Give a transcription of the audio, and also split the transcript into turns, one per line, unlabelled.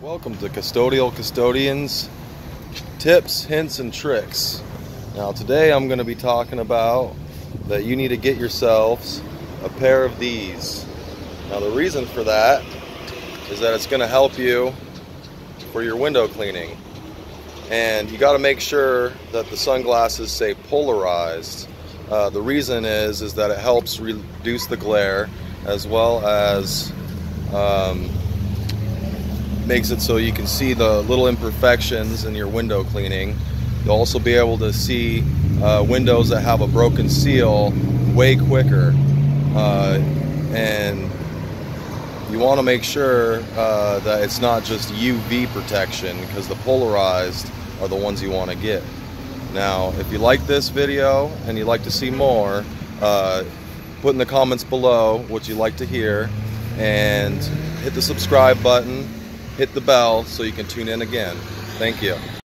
Welcome to Custodial Custodians Tips, Hints, and Tricks. Now, today I'm going to be talking about that you need to get yourselves a pair of these. Now, the reason for that is that it's going to help you for your window cleaning. And you got to make sure that the sunglasses say polarized. Uh, the reason is is that it helps reduce the glare as well as um, makes it so you can see the little imperfections in your window cleaning. You'll also be able to see uh, windows that have a broken seal way quicker. Uh, and you want to make sure uh, that it's not just UV protection because the polarized are the ones you want to get. Now, if you like this video and you'd like to see more, uh, put in the comments below what you'd like to hear and hit the subscribe button hit the bell so you can tune in again. Thank you.